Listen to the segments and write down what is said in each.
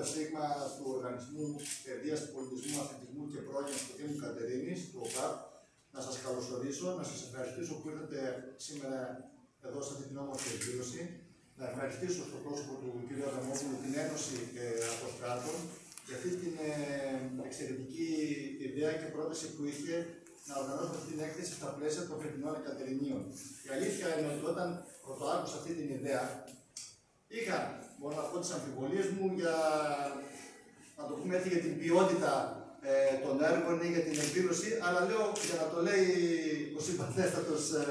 το στίγμα του Οργανισμού Παιδείας, Πολιτισμού, Αθλητισμού και Πρόγειας του Δήμου Κατερίνης, του ΟΚΑΠ, να σας καλωσορίσω, να σας ευχαριστήσω που ήρθατε σήμερα εδώ σε αυτή την όμορφη εκδήλωση. Να ευχαριστήσω στο πρόσωπο του κ. Αδαμόπουλου την Ένωση ε, Αποστράτων για αυτή την ε, εξαιρετική ιδέα και πρόταση που είχε να οργανώσουμε αυτή την έκθεση στα πλαίσια των φετινών Εκατερινίων. Η αλήθεια είναι ότι όταν άκουσα αυτή την ιδέα, είχα μπορώ να πω τις αμφιβολίες μου για, να το πούμε έτσι, για την ποιότητα ε, των έργων ή για την εκδήλωση, αλλά λέω για να το λέει ο συμπαθέστατος ε,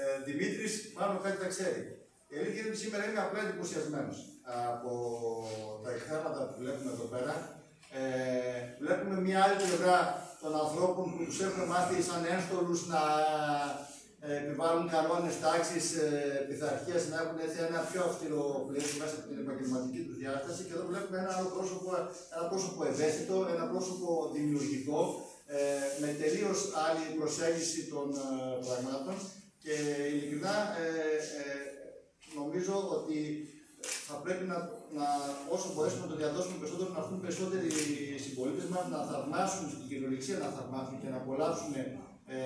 ε, Δημήτρης, μάλλον κάτι τα ξέρει. Η αλήθεια είναι ότι σήμερα είμαι απλά εντυπωσιασμένος από τα εκθέματα που βλέπουμε εδώ πέρα. Ε, βλέπουμε μια άλλη πλευρά των ανθρώπων που τους έχουν μάθει σαν ένστολους να ε, επιβάλλουν κανόνες τάξη ε, πειθαρχία, να έχουν έτσι ένα πιο αυστηρό πλαίσιο μέσα από την επαγγελματική τους διάσταση. Και εδώ βλέπουμε ένα άλλο πρόσωπο, ένα πρόσωπο ευαίσθητο, ένα πρόσωπο δημιουργικό, ε, με τελείως άλλη προσέγγιση των πραγμάτων. Και ειλικρινά νομίζω ότι θα πρέπει να, να, όσο μπορέσουμε να το διαδώσουμε περισσότερο, να έρθουν περισσότεροι συμπολίτες μας να θαυμάσουν στην κυριολεξία, να θαυμάσουν και να απολαύσουν ε,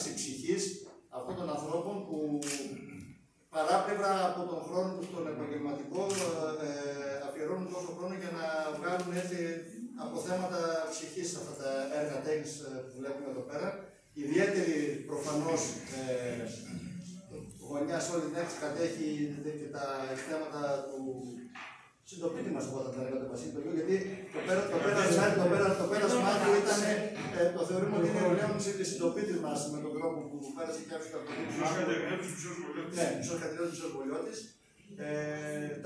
κατάθεση ψυχής αυτών των ανθρώπων που παράπλευρα από τον χρόνο τους στον επαγγελματικό ε, αφιερώνουν τόσο χρόνο για να βγάλουν έτσι από θέματα ψυχής αυτά τα έργα τέχνης ε, που βλέπουμε εδώ πέρα. Ιδιαίτερη προφανώς ε, γωνιά σε όλη την έκθεση κατέχει και τα θέματα του συντοπίτη μας, εγώ θα τα λέγαμε το γιατί το πέρα, το πέρασμα, το πέρασμα, το πέρασμα του ήταν, ε, το θεωρούμε ότι είναι πλέον συντοπίτη μας με τον τρόπο που πέρασε και έφυγε από το δίκτυο. Ναι, μισό κατηγορία τους Βολιώτη. Ε,